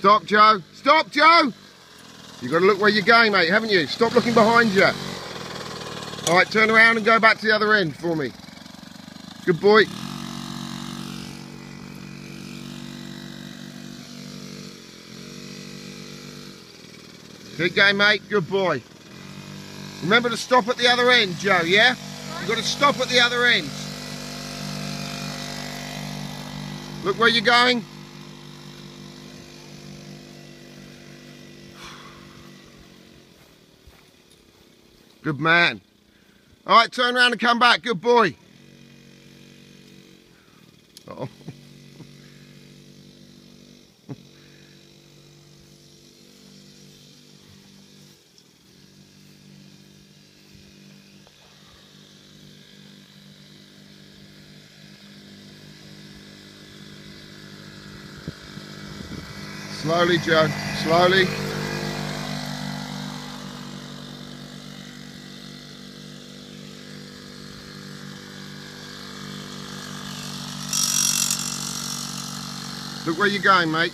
Stop, Joe. Stop, Joe. You've got to look where you're going, mate, haven't you? Stop looking behind you. All right, turn around and go back to the other end for me. Good boy. Keep going, mate. Good boy. Remember to stop at the other end, Joe, yeah? You've got to stop at the other end. Look where you're going. Good man. All right, turn around and come back. Good boy. Oh. Slowly, Joe. Slowly. Look where you're going, mate.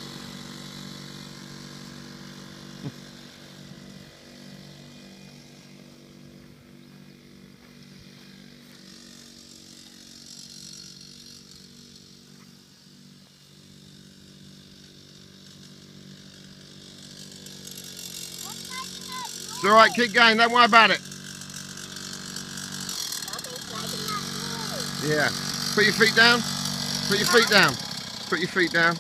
It's all right, keep going, don't worry about it. Yeah. Put your feet down. Put your feet down. Put your feet down.